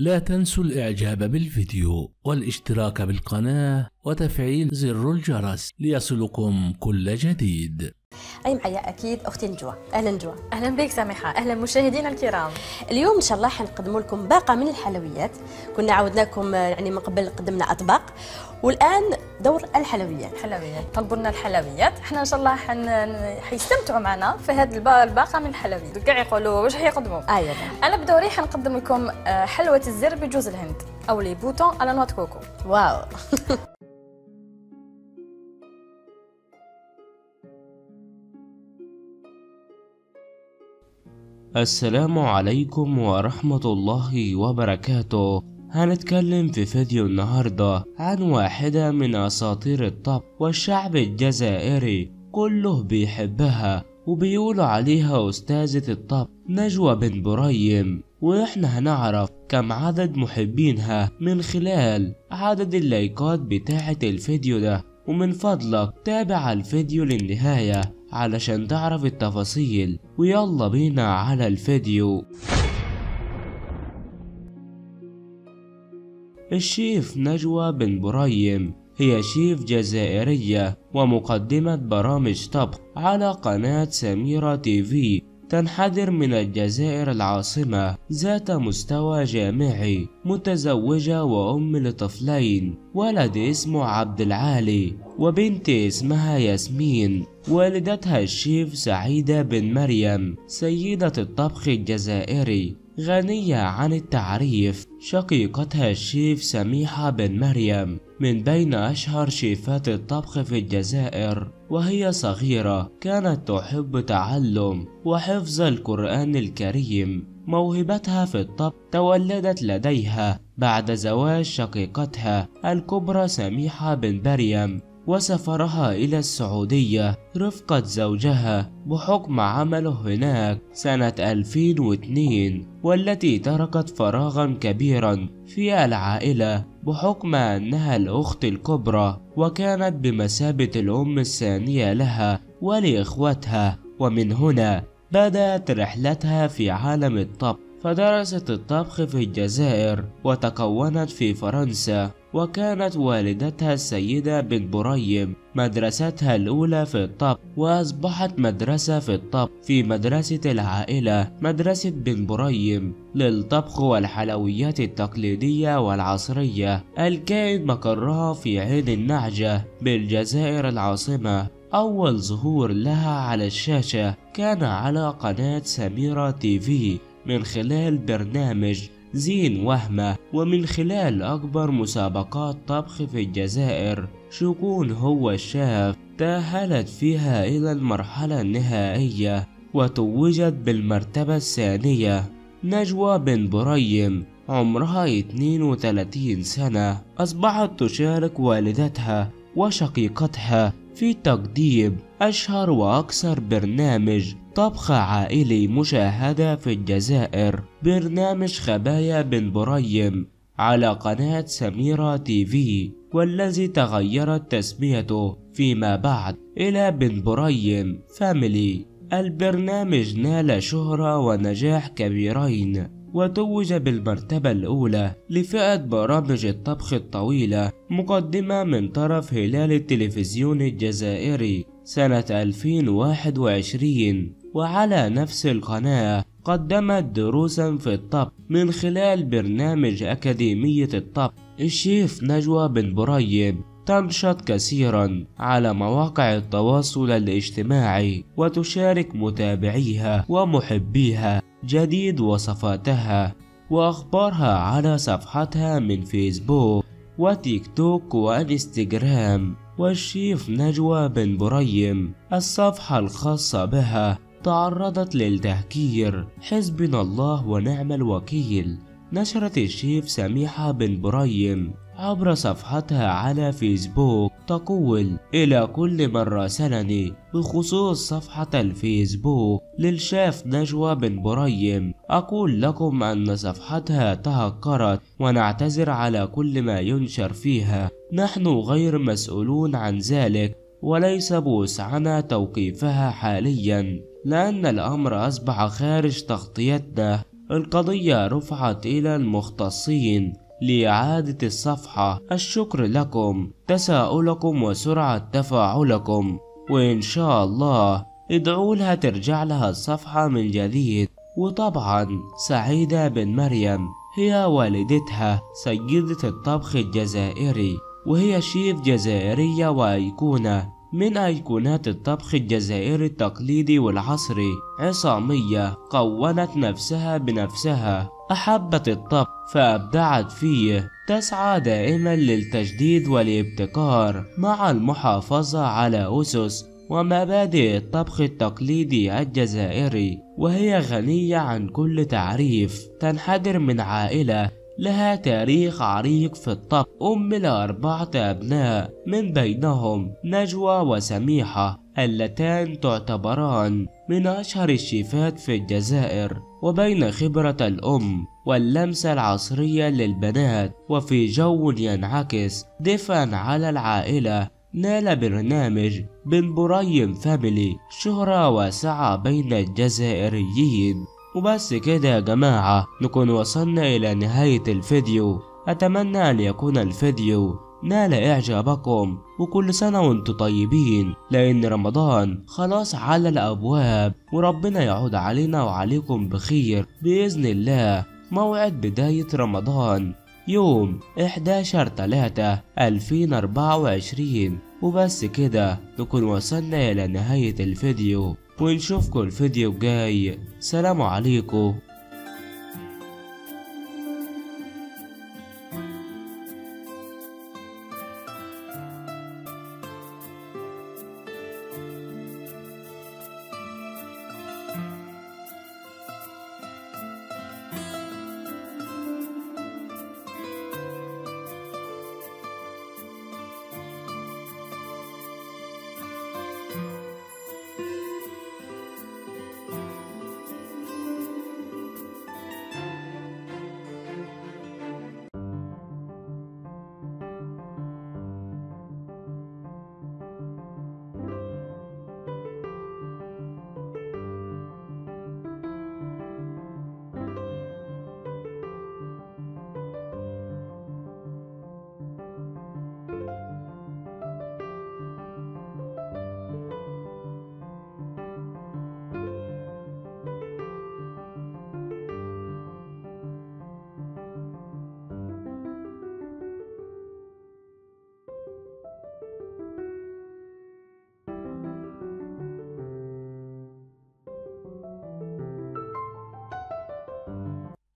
لا تنسوا الإعجاب بالفيديو والاشتراك بالقناة وتفعيل زر الجرس ليصلكم كل جديد. أي معايا أكيد أختي نجوى أهلا نجوى أهلا بك سامحة. أهلا مشاهدينا الكرام. اليوم إن شاء الله حنقدم لكم باقة من الحلويات. كنا عودناكم يعني من قبل قدمنا أطباق. والآن دور الحلويات. حلويات طلبوا لنا الحلويات. إحنا إن شاء الله حن... حيستمتعوا معنا في هذه الباقة من الحلويات. كاع يقولوا واش حيقدموا؟ أيوه أنا بدوري حنقدم لكم آه، حلوة الزر بجوز الهند. أو les boutons à la noix de coco. wow. السلام عليكم ورحمة الله وبركاته. هنتكلم في فيديو النهاردة عن واحدة من أساطير الطبخ والشعب الجزائري كله بيحبها وبيقولوا عليها أستاذة الطبخ نجوى بن بريم. وإحنا هنعرف كم عدد محبينها من خلال عدد اللايكات بتاعة الفيديو ده. ومن فضلك تابع الفيديو للنهاية. علشان تعرف التفاصيل. ويلا بينا على الفيديو. الشيف نجوى بن بريم هي شيف جزائرية ومقدمة برامج طبخ على قناة سميرة TV. تنحدر من الجزائر العاصمة ذات مستوى جامعي متزوجة وأم لطفلين ولد اسمه عبد العالي وبنت اسمها ياسمين والدتها الشيف سعيدة بن مريم سيدة الطبخ الجزائري. غنية عن التعريف شقيقتها الشيف سميحة بن مريم من بين أشهر شيفات الطبخ في الجزائر وهي صغيرة كانت تحب تعلم وحفظ القرآن الكريم. موهبتها في الطبخ تولدت لديها بعد زواج شقيقتها الكبرى سميحة بن مريم. وسفرها إلى السعودية رفقة زوجها بحكم عمله هناك سنة 2002 والتي تركت فراغا كبيرا في العائلة بحكم أنها الأخت الكبرى وكانت بمثابة الأم الثانية لها ولإخوتها. ومن هنا بدأت رحلتها في عالم الطبخ. فدرست الطبخ في الجزائر وتكونت في فرنسا وكانت والدتها السيدة بن بريم مدرستها الأولى في الطبخ وأصبحت مدرسة في الطبخ في مدرسة العائلة مدرسة بن بريم للطبخ والحلويات التقليدية والعصرية الكائن مقرها في عين النعجة بالجزائر العاصمة. أول ظهور لها على الشاشة كان على قناة سميرة تي في. من خلال برنامج زين وهمة ومن خلال أكبر مسابقات طبخ في الجزائر شكون هو الشاف؟ تأهلت فيها إلى المرحلة النهائية وتوجت بالمرتبة الثانية. نجوى بن بريم عمرها 32 سنة أصبحت تشارك والدتها وشقيقتها في تقديم أشهر وأكثر برنامج طبخ عائلي مشاهدة في الجزائر. برنامج خبايا بن بريم على قناة سميرة TV والذي تغيرت تسميته فيما بعد إلى بن بريم Family البرنامج نال شهرة ونجاح كبيرين وتوج بالمرتبة الأولى لفئة برامج الطبخ الطويلة مقدمة من طرف هلال التلفزيون الجزائري. سنة 2021 وعلى نفس القناة قدمت دروسا في الطبخ من خلال برنامج أكاديمية الطبخ الشيف نجوى بن بريم تنشط كثيرا على مواقع التواصل الاجتماعي وتشارك متابعيها ومحبيها جديد وصفاتها وأخبارها على صفحتها من فيسبوك وتيك توك وانستجرام والشيف نجوى بن بريم الصفحة الخاصة بها تعرضت للتهكير. حسبنا الله ونعم الوكيل. نشرت الشيف سميحة بن بريم. عبر صفحتها على فيسبوك تقول إلى كل من راسلني بخصوص صفحة الفيسبوك للشاف نجوى بن بريم أقول لكم أن صفحتها تهكرت ونعتذر على كل ما ينشر فيها. نحن غير مسؤولون عن ذلك وليس بوسعنا توقيفها حاليا لأن الأمر أصبح خارج تغطيتنا. القضية رفعت إلى المختصين. لإعادة الصفحة الشكر لكم. تساؤلكم وسرعة تفاعلكم. وإن شاء الله ادعوا لها ترجع لها الصفحة من جديد. وطبعا سعيدة بن مريم هي والدتها سيدة الطبخ الجزائري وهي شيف جزائرية وأيقونة من أيقونات الطبخ الجزائري التقليدي والعصري. عصامية قونت نفسها بنفسها. أحبت الطبخ فأبدعت فيه. تسعى دائما للتجديد والابتكار مع المحافظة على أسس ومبادئ الطبخ التقليدي الجزائري وهي غنية عن كل تعريف. تنحدر من عائلة لها تاريخ عريق في الطبخ أم لأربعة أبناء من بينهم نجوى وسميحة. اللتان تعتبران من أشهر الشيفات في الجزائر وبين خبرة الأم واللمسة العصرية للبنات وفي جو ينعكس دفئا على العائلة نال برنامج بن بريم Family شهرة واسعة بين الجزائريين. وبس كده يا جماعة نكون وصلنا إلى نهاية الفيديو. أتمنى أن يكون الفيديو نال إعجابكم وكل سنة وأنتم طيبين. لأن رمضان خلاص على الأبواب وربنا يعود علينا وعليكم بخير بإذن الله. موعد بداية رمضان يوم 11 3 2024 وبس كده نكون وصلنا إلى نهاية الفيديو ونشوفكم الفيديو الجاي. سلام عليكم.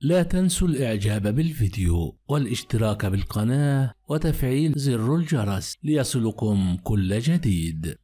لا تنسوا الإعجاب بالفيديو والاشتراك بالقناة وتفعيل زر الجرس ليصلكم كل جديد.